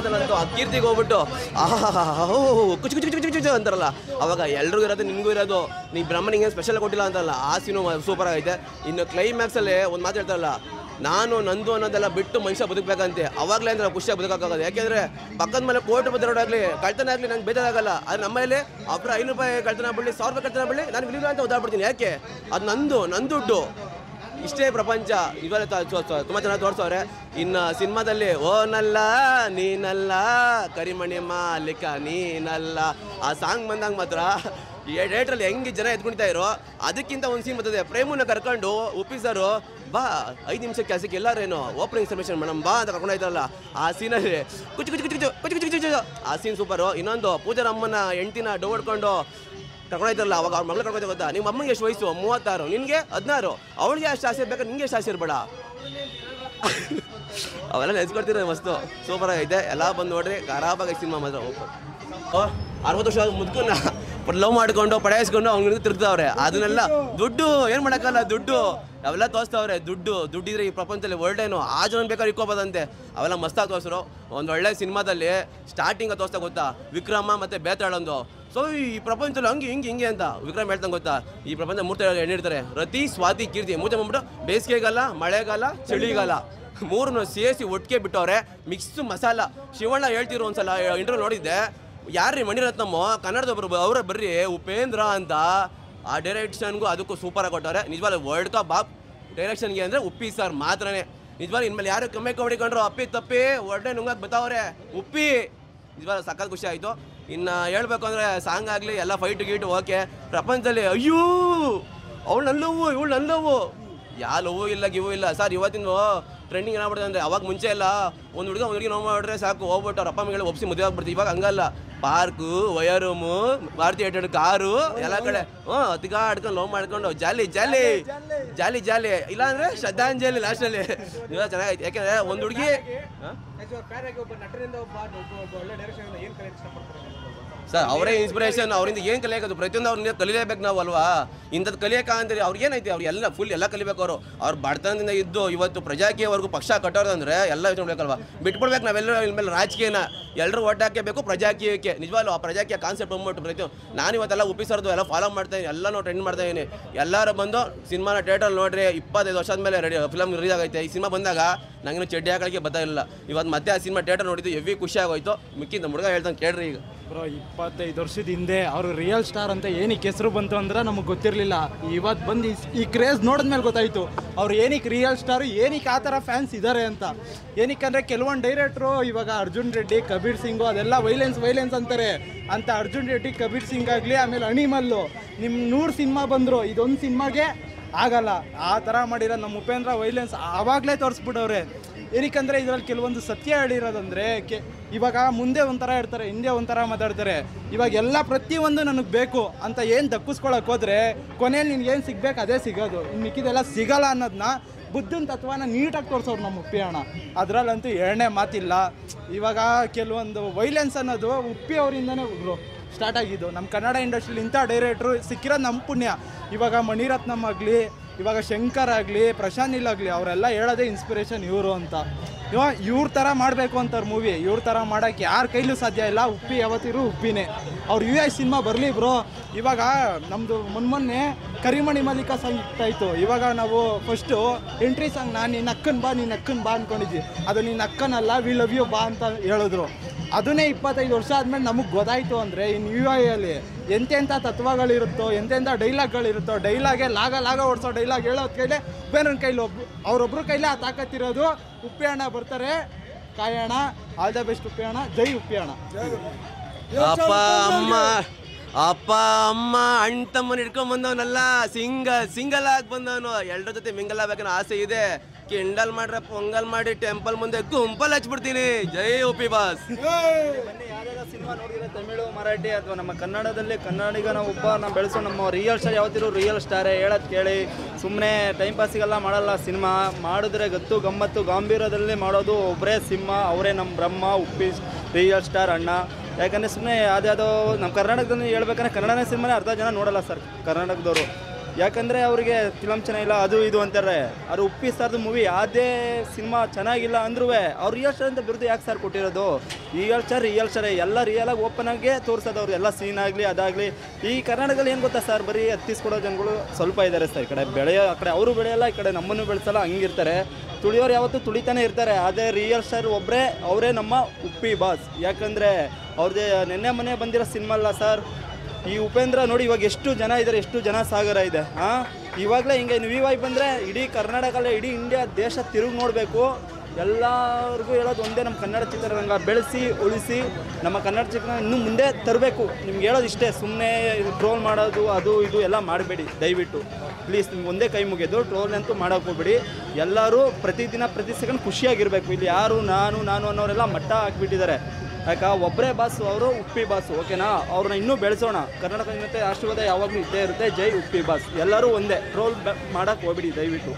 ಸಿನಿಮಾದಲ್ಲಂತೂ ಆ ಕೀರ್ತಿಗೆ ಹೋಗ್ಬಿಟ್ಟು ಆಹಾ ಕುಚು ಕುಚು ಕುಚು ಕುಚು, ಅಂತಾರಲ್ಲ. ಅವಾಗ ಎಲ್ರಿಗೂ ಇರೋದು ನಿನಗೂ ಇರೋದು, ನೀ ಬ್ರಹ್ಮನಿಗೆ ಸ್ಪೆಷಲ್ ಕೊಟ್ಟಿಲ್ಲ ಅಂತಲ್ಲ ಆ ಸಿನಿಮಾ ಸೂಪರ್ ಆಗೈತೆ. ಇನ್ನು ಕ್ಲೈಮ್ಯಾಕ್ಸಲ್ಲಿ ಒಂದು ಮಾತು ಹೇಳ್ತಾರಲ್ಲ, ನಾನು, ನಂದು ಅನ್ನೋದೆಲ್ಲ ಬಿಟ್ಟು ಮನುಷ್ಯ ಬದುಕಬೇಕಂತೆ. ಅವಾಗಲೇ ಅಂದ್ರೆ ಖುಷಿಯಾಗಿ ಬದುಕಾಗೋದು ಯಾಕೆಂದರೆ ಪಕ್ಕದ ಮೇಲೆ ಕೋರ್ಟ್ ಬದಲಾಗಲಿ ಕಳ್ತನ ಆಗಲಿ ನಂಗೆ ಬೇಜಾರಾಗಲ್ಲ. ಅದು ನಮ್ಮಲ್ಲಿ ಅಬ್ರ ಐನೂರು ರೂಪಾಯಿ ಕಳ್ತನ ಬಿಡಲಿ ಸಾವಿರ ರೂಪಾಯಿ ಕಳ್ತನ ಬಿಡಲಿ ನಾನು ವಿಲಿಲ್ಲ ಅಂತ ಉದಾಹರಣೆ ಯಾಕೆ? ಅದು ನಂದು ನನ್ನ ದುಡ್ಡು. ಇಷ್ಟೇ ಪ್ರಪಂಚ. ಇವೆಲ್ಲ ತುಂಬ ಚೆನ್ನಾಗಿ ತೋರಿಸೋರೆ ಇನ್ನು ಸಿನಿಮಾದಲ್ಲಿ ಓನಲ್ಲ ನೀನಲ್ಲ ಕರಿಮಣಿ ಮಾಲೀಕ ನೀನಲ್ಲ ಆ ಸಾಂಗ್ ಬಂದಾಗ ಮಾತ್ರ ಏಟ್ರಲ್ಲಿ ಹೆಂಗೆ ಜನ ಎತ್ಕೊಳ್ತಾ ಇರೋ, ಅದಕ್ಕಿಂತ ಒಂದು ಸೀನ್ ಬರ್ತದೆ ಪ್ರೇಮನ ಕರ್ಕೊಂಡು ಉಪ್ಪಿಸರು ಬಾ, ಐದು ನಿಮಿಷ ಕೆಲಸಕ್ಕೆ ಎಲ್ಲರೇನು ಓಪನಿಂಗ್ ಸಬ್ಮಿಷನ್ ಮೇಡಮ್ ಬಾ ಅಂತ ಕರ್ಕೊಂಡು ಆ ಸೀನಲ್ಲಿ ಕುಚು ಕುಚು ಕುಚು ಕುಚು ಕುಚು ಕುಚು ಆ ಸೀನ್ ಸೂಪರು ಇನ್ನೊಂದು ಪೂಜಾರಮ್ಮನ ಹೆಂಡ್ತಿನ ಡೋಡ್ಕೊಂಡು ಹೊಡ್ಕೊಂಡು ಕರ್ಕೊಂಡೋಯ್ತಾರಲ್ಲ ಅವಾಗ ಅವ್ರ ಮಗಳು ಕರ್ಕೊಂಡೋಗ್ತಾ ಗೊತ್ತಾ ನಿಮ್ಮ ಅಮ್ಮಂಗೆ ಎಷ್ಟು ವಯಸ್ಸು? ಮೂವತ್ತಾರು. ನಿನಗೆ ಹದಿನಾರು. ಅವಳಿಗೆ ಅಷ್ಟು ಆಸೆ ಇರಬೇಕು? ನಿಂಗೆ ಎಷ್ಟು ಆಸೆ ಇರಬೇಡ. ಅವೆಲ್ಲ ನೆನೆಸ್ಕೊಡ್ತಿರೋ ಮಸ್ತು. ಸೂಪರ್ ಆಗೈತೆ. ಎಲ್ಲ ಬಂದು ನೋಡ್ರಿ. ಖರಾಬಾಗಿ ಸಿನಿಮಾ ಮಾತ್ರ. ಓ ಅರವತ್ತು ವರ್ಷ ಮುದ್ಕನ್ನ ಲವ್ ಮಾಡ್ಕೊಂಡು, ಪಡಾಯಿಸ್ಕೊಂಡು ಅವ್ನಿಂದ ತಿರುಗ್ತಾವ್ರೆ. ಅದನ್ನೆಲ್ಲ ದುಡ್ಡು, ಏನು ಮಾಡೋಕ್ಕಲ್ಲ ದುಡ್ಡು. ಅವೆಲ್ಲ ತೋರಿಸ್ತಾವ್ರೆ. ದುಡ್ಡು, ದುಡ್ಡಿದ್ರೆ ಈ ಪ್ರಪಂಚದಲ್ಲಿ ಒಳ್ಳೆನು ಆ ಜನ ಬೇಕಾದ್ರೆ ಇಕ್ಕೋಬೋದಂತೆ ಅವೆಲ್ಲ ಮಸ್ತಾಗಿ ತೋರಿಸ್ರು. ಒಂದು ಒಳ್ಳೆ ಸಿನಿಮಾದಲ್ಲಿ ಸ್ಟಾರ್ಟಿಂಗ್ ತೋರಿಸ್ತಾ ಗೊತ್ತಾ? ವಿಕ್ರಮ ಮತ್ತೆ ಬೇತಾಳೊಂದು ಸೊ ಈ ಪ್ರಪಂಚದಲ್ಲಿ ಹಂಗೆ ಹಿಂಗೆ ಹಿಂಗೆ ಅಂತ ವಿಕ್ರಮ್ ಹೇಳ್ತಂಗೆ ಗೊತ್ತಾ? ಈ ಪ್ರಪಂಚ ಮೂರ್ತಿ ಎಣ್ಣಿಡ್ತಾರೆ ರತಿ, ಸ್ವಾತಿ, ಕೀರ್ತಿ, ಮೂರ್ತಿ ಬಂದ್ಬಿಟ್ಟು ಬೇಸಿಗೆಗಾಲ, ಮಳೆಗಾಲ, ಚಳಿಗಾಲ. ಮೂರನ್ನು ಸೇರಿಸಿ ಒಟ್ಟಿಗೆ ಬಿಟ್ಟವ್ರೆ ಮಿಕ್ಸ್ ಮಸಾಲ. ಶಿವಣ್ಣ ಹೇಳ್ತಿರೋ ಒಂದ್ಸಲ ಇಂಟರ್ವ್ಯೂ ನೋಡಿದ್ದೆ. ಯಾರ್ರೀ ಮಣಿರತ್ನಮ್ಮ? ಕನ್ನಡದವರು ಅವರ ಬರ್ರಿ, ಉಪೇಂದ್ರ ಅಂತ. ಆ ಡೈರೆಕ್ಷನ್ಗೂ ಅದಕ್ಕೂ ಸೂಪರಾಗಿ ಕೊಟ್ಟವ್ರೆ. ನಿಜವಾಗ್ಲೂ ವರ್ಲ್ಡ್ ಕಪ್ ಬಾಪ್ ಡೈರೆಕ್ಷನ್ಗೆ ಅಂದರೆ ಉಪ್ಪಿ ಸರ್ ಮಾತ್ರನೇ. ನಿಜವಾಗ್ಲೂ ಇನ್ಮೇಲೆ ಯಾರು ಕಮ್ಮಿ ಹೊಡಿಕೊಂಡ್ರು ಅಪ್ಪಿ ತಪ್ಪಿ ಒಡ್ಡೆ ನುಂಗಕ್ಕೆ ಬತ್ತಾವ್ರೆ. ಉಪ್ಪಿ! ನಿಜವಾಗ್ಲೂ ಸಕ್ಕತ್ ಖುಷಿ ಆಯಿತು. ಇನ್ನು ಹೇಳ್ಬೇಕು ಅಂದರೆ ಸಾಂಗ್ ಆಗಲಿ, ಎಲ್ಲ ಫೈಟ್ ಗೀಟು ಓಕೆ. ಪ್ರಪಂಚದಲ್ಲಿ ಅಯ್ಯೋ, ಅವಳು ನಲ್ಲವು ಇವಳು ನಲ್ಲವು ಯಾವ ಯಾ ಇಲ್ಲ, ಗಿವು ಇಲ್ಲ. ಸರ್ ಇವತ್ತಿನ ಟ್ರೆಂಡಿಂಗ್ ಏನಾಗ್ಬಿಡ್ತದೆ ಅಂದರೆ ಅವಾಗ ಮುಂಚೆ ಎಲ್ಲ ಒಂದು ಹುಡುಗ, ಒಂದು ಹುಡುಗಿ ನೋವು ಮಾಡಿದ್ರೆ ಸಾಕು. ಹೋಗ್ಬಿಟ್ಟು ಅವ್ರ ಅಪ್ಪ ಮಗಳು ಒಪ್ಸಿ ಮದುವೆ ಆಗ್ಬಿಡ್ತೀವಿ ಇವಾಗ ಹಂಗಲ್ಲ. ಪಾರ್ಕು, ವಯರ್ ರೂಮು ಮಾರುತಿ ಏಟೆಡ್ ಕಾರು, ಎಲ್ಲ ಕಡೆ. ಹ್ಞೂ ತಿಗಾಡ್ಕೊಂಡು ಲವ್ ಮಾಡ್ಕೊಂಡು, ಜಾಲಿ ಜಾಲಿ ಜಾಲಿ ಜಾಲಿ. ಇಲ್ಲಾಂದರೆ ಶ್ರದ್ಧಾಂಜಲಿ ಲಾಸ್ಟಲ್ಲಿ ಇವಾಗ ಚೆನ್ನಾಗೈತೆ. ಯಾಕೆಂದರೆ ಒಂದು ಹುಡುಗಿ ಸರ್, ಅವರೇ ಇನ್ಸ್ಪಿರೇಷನ್ ಅವರಿಂದ ಏನು ಕಲಿಯೋದು ಪ್ರತಿಯೊಂದು ಅವ್ರನ್ನ ಕಲಿಯಬೇಕು ನಾವು ಅಲ್ವಾ? ಇಂಥದ್ದು ಕಲಿಯಕ್ಕ ಅಂದ್ರೆ, ಅವ್ರು ಏನೈತಿ ಅವ್ರು ಎಲ್ಲ ಫುಲ್ ಎಲ್ಲ ಕಲಿಬೇಕು ಅವರು. ಅವ್ರ ಬಡತನದಿಂದ ಇದ್ದು ಇವತ್ತು ಪ್ರಜಾಕೀಯವರೆಗೂ ಪಕ್ಷ ಕಟ್ಟೋದಂದ್ರೆ ಎಲ್ಲ ಮಾಡ್ಬೇಕಲ್ವಾ ಬಿಟ್ಬಿಡ್ಬೇಕು ನಾವೆಲ್ಲರೂ ಇನ್ಮೇಲೆ ರಾಜಕೀಯನ. ಎಲ್ಲರೂ ಓಟ್ ಹಾಕಬೇಕು ಪ್ರಜಾಕೀಯಕ್ಕೆ. ನಿಜವಾಗ್ಲೂ ಆ ಪ್ರಜಾಕೀಯ ಕಾನ್ಸೆಪ್ಟ್ ಬಂದ್ಬಿಟ್ಟು ಪ್ರತಿ ನಾನು ಇವತ್ತೆಲ್ಲ ಉಪ್ಪಿಸೋದು ಎಲ್ಲ ಫಾಲೋ ಮಾಡ್ತಾ ಇದ್ದೀನಿ ಎಲ್ಲನೂ ಟ್ರೆಂಡ್ ಮಾಡ್ತಾ ಇದ್ದೀನಿ ಎಲ್ಲರೂ ಬಂದು ಸಿನಿಮಾನ ಥಿಯೇಟರ್ ನೋಡ್ರಿ, ಇಪ್ಪತ್ತೈದು ವರ್ಷದ ಮೇಲೆ ರೆಡಿ ಫಿಲಮ್ ರಿಲೀಸ್ ಆಗೈತೆ. ಈ ಸಿನಿಮಾ ಬಂದಾಗ ನಂಗೆ ಚಡ್ಡಿ ಹಾಕಲಿಕ್ಕೆ ಬತ್ತ ಇಲ್ಲ ಇವತ್ತು ಮತ್ತೆ ಆ ಸಿನಿಮಾ ಥಿಯೇಟರ್ ನೋಡಿದ್ದು ಎವಿ ಖುಷಿ ಆಗೋಯ್ತು. ಮಿಕ್ಕಿದ ಹುಡುಗ ಹೇಳ್ತಾನೆ ಕೇಳ್ರಿ ಈಗ. ಬ್ರೋ, ಇಪ್ಪತ್ತೈದು ವರ್ಷದ ಹಿಂದೆ ಅವರು ರಿಯಲ್ ಸ್ಟಾರ್ ಅಂತ ಏನಕ್ಕೆ ಹೆಸರು ಬಂತು ಅಂದ್ರೆ ನಮಗೆ ಗೊತ್ತಿರಲಿಲ್ಲ. ಇವತ್ತು ಬಂದು ಈ- ಕ್ರೇಜ್ ನೋಡಿದ್ಮೇಲೆ ಗೊತ್ತಾಯಿತು. ಅವ್ರು ಏನಕ್ಕೆ ರಿಯಲ್ ಸ್ಟಾರು ಏನಕ್ಕೆ ಆ ಥರ ಫ್ಯಾನ್ಸ್ ಇದ್ದಾರೆ ಅಂತ. ಏನಕ್ಕಂದ್ರೆ ಕೆಲವೊಂದು ಡೈರೆಕ್ಟ್ರು ಇವಾಗ ಅರ್ಜುನ್ ರೆಡ್ಡಿ, ಕಬೀರ್ ಸಿಂಗು, ಅದೆಲ್ಲ ವೈಲೆನ್ಸ್ ವೈಲೆನ್ಸ್ ಅಂತಾರೆ. ಅಂತ ಅರ್ಜುನ್ ರೆಡ್ಡಿ, ಕಬೀರ್ ಸಿಂಗ್ ಆಗಲಿ, ಆಮೇಲೆ ಅಣಿಮಲ್ಲು ನಿಮ್ಮ ನೂರು ಸಿನಿಮಾ ಬಂದರು. ಇದೊಂದು ಸಿನಿಮಾಗೆ ಆಗಲ್ಲ. ಆ ಥರ ಮಾಡಿರೋ ನಮ್ಮ ಉಪೇಂದ್ರ ವೈಲೆನ್ಸ್ ಆವಾಗಲೇ ತೋರಿಸ್ಬಿಟ್ಟವ್ರೆ. ಏನಕ್ಕಂದರೆ ಇದರಲ್ಲಿ ಕೆಲವೊಂದು ಸತ್ಯ ಹೇಳಿರೋದಂದರೆ ಕೆ, ಇವಾಗ ಮುಂದೆ ಒಂಥರ ಇರ್ತಾರೆ, ಹಿಂದೆ ಒಂಥರ ಮಾತಾಡ್ತಾರೆ. ಇವಾಗ ಎಲ್ಲ ಪ್ರತಿಯೊಂದು ನನಗೆ ಬೇಕು ಅಂತ ಏನು ದಕ್ಕಿಸ್ಕೊಳಕ್ಕೆ ಹೋದರೆ ಕೊನೆಯಲ್ಲಿ ನಿನಗೇನು ಸಿಗ್ಬೇಕು ಅದೇ ಸಿಗೋದು. ಮಿಕ್ಕಿದೆಲ್ಲ ಸಿಗಲ್ಲ ಅನ್ನೋದನ್ನ ಬುದ್ಧನ ತತ್ವನ ನೀಟಾಗಿ ತೋರಿಸೋರು ನಮ್ಮ ಉಪ್ಪಿ ಅಣ್ಣ ಅದರಲ್ಲಂತೂ ಎರಡನೇ ಮಾತಿಲ್ಲ. ಇವಾಗ ಕೆಲವೊಂದು ವೈಲೆನ್ಸ್ ಅನ್ನೋದು ಉಪ್ಪಿ ಅವರಿಂದನೇ ಸ್ಟಾರ್ಟ್ ಆಗಿದ್ದು. ನಮ್ಮ ಕನ್ನಡ ಇಂಡಸ್ಟ್ರಿಲಿ ಇಂಥ ಡೈರೆಕ್ಟ್ರು ಸಿಕ್ಕಿರೋ ನಮ್ಮ ಪುಣ್ಯ. ಇವಾಗ ಮಣಿರತ್ನಮ್ ಆಗಲಿ, ಇವಾಗ ಶಂಕರ್ ಆಗಲಿ, ಪ್ರಶಾಂತ್ ನೀಲ್ ಆಗಲಿ, ಅವರೆಲ್ಲ ಹೇಳೋದೇ ಇನ್ಸ್ಪಿರೇಷನ್ ಇವರು ಅಂತ. ಇವಾಗ ಇವ್ರ ಥರ ಮಾಡಬೇಕು ಅಂತಾರೆ ಮೂವಿ ಇವ್ರ ಥರ ಮಾಡೋಕ್ಕೆ ಯಾರ ಕೈಲೂ ಸಾಧ್ಯ ಇಲ್ಲ. ಉಪ್ಪಿ ಯಾವತ್ತಿರು ಉಪ್ಪಿನೇ. ಅವ್ರು ಯು ಎಸ್ ಸಿನಿಮಾ ಬರಲಿ ಬ್ರೋ. ಇವಾಗ ನಮ್ಮದು ಮೊನ್ನೆ ಕರಿಮಣಿ ಮಲ್ಲಿಕ ಸಾಂಗ್ ಇತ್ತು ಇವಾಗ ನಾವು ಫಸ್ಟು ಎಂಟ್ರಿ ಸಾಂಗ್ ನಾನು ನಿನ್ನ ಅಕ್ಕನ ಬಾ ನಿನ್ನ ಅಕ್ಕನ ಬಾ ಅನ್ಕೊಂಡಿದ್ವಿ. ಅದು ನಿನ್ನ ಅಕ್ಕನಲ್ಲ ವಿ ಲವ್ ಯು ಬಾ ಅಂತ ಹೇಳಿದ್ರು. ಅದನ್ನೇ ಇಪ್ಪತ್ತೈದು ವರ್ಷ ಆದಮೇಲೆ ನಮಗೆ ಗೊತ್ತಾಯ್ತು ಅಂದರೆ ಇನ್ನು ಯು ಐಯಲ್ಲಿ ಎಂತೆಂಥ ತತ್ವಗಳಿರುತ್ತೋ ಎಂತೆಂಥ ಡೈಲಾಗ್ಗಳಿರುತ್ತೋ, ಡೈಲಾಗೆ ಲಾಗ ಲಾಗ ಓಡಿಸೋ ಡೈಲಾಗ್ ಹೇಳೋದ್ ಕೈಲಿ ಬೇರೆ ಕೈಲಿ ಒಬ್ಬ ಅವರೊಬ್ರು ಕೈಲಿ ಆ ತಾಕತ್ತಿರೋದು ಉಪ್ಪಿ ಅಣ್ಣ ಬರ್ತಾರೆ. ಕಾಯಣ ಆಲ್ ದ ಬೆಸ್ಟ್ ಉಪ್ಪಿ ಅಣ್ಣ ಜೈ ಉಪ್ಪಿ ಅಣ್ಣ ಅಪ್ಪ, ಅಮ್ಮ ಅಪ್ಪ ಅಮ್ಮ ಅಣ್ಣ ತಮ್ಮನ ಹಿಡ್ಕೊಂಡ್ ಬಂದವನಲ್ಲ ಸಿಂಗಲ್ ಸಿಂಗಲ್ ಆಗಿ ಬಂದವನು. ಎಲ್ಲರ ಜೊತೆ ಮಿಂಗಲ್ ಆಗ್ಬೇಕನ್ನೋ ಆಸೆ ಇದೆ. ಕಿಂಡಲ್ ಮಾಡ್ರ ಪೊಂಗಲ್ ಮಾಡಿ ಟೆಂಪಲ್ ಮುಂದೆ ಗುಂಪಲ್ ಹಚ್ಬಿಡ್ತೀನಿ. ಜೈ ಓಪಿ ಬಾಸ್. ಸಿನಿಮಾ ನೋಡಿದ್ರೆ ತಮಿಳು ಮರಾಠಿ ಅಥವಾ ನಮ್ಮ ಕನ್ನಡದಲ್ಲಿ ಕನ್ನಡಿಗನ ಒಬ್ಬ ನಾವು ಬೆಳೆಸೋ ನಮ್ಮ ರಿಯಲ್ ಸ್ಟಾರ್ ಯಾವತ್ತಿರೋ ರಿಯಲ್ ಸ್ಟಾರೇ ಹೇಳೋದು ಕೇಳಿ. ಸುಮ್ಮನೆ ಟೈಮ್ ಪಾಸಿಗೆಲ್ಲ ಮಾಡಲ್ಲ ಸಿನಿಮಾ. ಮಾಡಿದ್ರೆ ಗತ್ತು ಗಮ್ಮತ್ತು ಗಾಂಭೀರ್ಯದಲ್ಲಿ ಮಾಡೋದು ಒಬ್ಬರೇ ಸಿಂಹ ಅವರೇ ನಮ್ಮ ಬ್ರಹ್ಮ ಉಪ್ಪಿ ರಿಯಲ್ ಸ್ಟಾರ್ ಅಣ್ಣ. ಯಾಕಂದರೆ ಸುಮ್ಮನೆ ಅದ್ಯಾವುದೋ ನಮ್ಮ ಕರ್ನಾಟಕದಲ್ಲಿ ಹೇಳ್ಬೇಕಂದ್ರೆ ಕನ್ನಡನೇ ಸಿನಿಮಾನೇ ಅರ್ಧ ಜನ ನೋಡಲ್ಲ ಸರ್ ಕರ್ನಾಟಕದವರು. ಯಾಕಂದರೆ ಅವರಿಗೆ ಫಿಲಮ್ ಚೆನ್ನಾಗಿಲ್ಲ ಅದು ಇದು ಅಂತಾರೆ. ಅದು ಉಪ್ಪಿ ಸರ್ದು ಮೂವಿ ಯಾವುದೇ ಸಿನಿಮಾ ಚೆನ್ನಾಗಿಲ್ಲ ಅಂದ್ರೂ ಅವ್ರು ರಿಯಲ್ ಸ್ಟಾರ್ ಅಂತ ಬಿರುದು ಯಾಕೆ ಸರ್ ಕೊಟ್ಟಿರೋದು? ರಿಯಲ್ ಸ್ಟಾರ್ ರಿಯಲ್ ಸ್ಟಾರ್ ಎಲ್ಲ ರಿಯಲಾಗಿ ಓಪನ್ ಆಗಿ ತೋರಿಸೋದು ಅವ್ರು. ಎಲ್ಲ ಸೀನ್ ಆಗಲಿ, ಅದಾಗಲಿ. ಈ ಕರ್ನಾಟಕದಲ್ಲಿ ಏನು ಗೊತ್ತಾ ಸರ್ ಬರೀ ಹತ್ತಿಸ್ಕೊಡೋ ಜನಗಳು ಸ್ವಲ್ಪ ಇದ್ದಾರೆ ಸರ್ ಈ ಕಡೆ ಬೆಳೆಯೋ, ಆ ಕಡೆ ಅವರು ಬೆಳೆಯಲ್ಲ, ಈ ಕಡೆ ನಮ್ಮನ್ನು ಬೆಳೆಸಲ್ಲ, ಹಂಗಿರ್ತಾರೆ. ತುಳಿಯೋರು ಯಾವತ್ತೂ ತುಳಿತಾನೆ ಇರ್ತಾರೆ. ಅದೇ ರಿಯಲ್ ಸ್ಟಾರ್ ಒಬ್ಬರೇ ಅವರೇ ನಮ್ಮ ಉಪ್ಪಿ ಬಾಸ್ ಯಾಕಂದರೆ ಅವ್ರದ್ದೇ ನಿನ್ನೆ ಮೊನ್ನೆ ಬಂದಿರೋ ಸಿನಿಮಾ ಅಲ್ಲ ಸರ್, ಈ ಉಪೇಂದ್ರ ನೋಡಿ ಇವಾಗ ಎಷ್ಟು ಜನ ಇದ್ದಾರೆ ಎಷ್ಟು ಜನ ಸಾಗರ ಇದೆ ಹಾಂ ಇವಾಗಲೇ ಹಿಂಗೆ ನೀವು ಇವಾಗ ಬಂದರೆ ಇಡೀ ಕರ್ನಾಟಕಲ್ಲೇ ಇಡೀ ಇಂಡಿಯಾ ದೇಶ ತಿರುಗಿ ನೋಡಬೇಕು. ಎಲ್ಲರಿಗೂ ಹೇಳೋದು ಒಂದೇ, ನಮ್ಮ ಕನ್ನಡ ಚಿತ್ರರಂಗ ಬೆಳೆಸಿ, ಉಳಿಸಿ, ನಮ್ಮ ಕನ್ನಡ ಚಿತ್ರ ಇನ್ನೂ ಮುಂದೆ ತರಬೇಕು. ನಿಮ್ಗೆ ಹೇಳೋದು ಇಷ್ಟೇ ಸುಮ್ಮನೆ ಟ್ರೋಲ್ ಮಾಡೋದು, ಅದು ಇದು ಎಲ್ಲ ಮಾಡಬೇಡಿ, ದಯವಿಟ್ಟು. ಪ್ಲೀಸ್ ನಿಮ್ಗೆ ಒಂದೇ ಕೈ ಮುಗಿಯೋದು ಟ್ರೋಲ್ ಅಂತೂ ಮಾಡೋಕೆ ಹೋಗ್ಬೇಡಿ. ಎಲ್ಲರೂ ಪ್ರತಿದಿನ, ಪ್ರತಿ ಸೆಕೆಂಡ್ ಖುಷಿಯಾಗಿರಬೇಕು. ಇಲ್ಲಿ ಯಾರು, ನಾನು ನಾನು ಅನ್ನೋರೆಲ್ಲ ಮಟ್ಟ ಹಾಕ್ಬಿಟ್ಟಿದ್ದಾರೆ. ಯಾಕ ಒಬ್ಬರೇ ಬಾಸು ಅವರು, ಉಪ್ಪಿ ಬಾಸು ಓಕೆನಾ ಅವ್ರನ್ನ ಇನ್ನೂ ಬೆಳೆಸೋಣ. ಕರ್ನಾಟಕ ಜನತೆ ಆಶೀರ್ವಾದ ಯಾವಾಗಲೂ ಇದ್ದೇ ಇರುತ್ತೆ. ಜೈ ಉಪ್ಪಿ ಬಾಸ್ ಎಲ್ಲರೂ ಒಂದೇ. ಟ್ರೋಲ್ ಮಾಡಕ್ಕೆ ಹೋಗ್ಬಿಡಿ, ದಯವಿಟ್ಟು.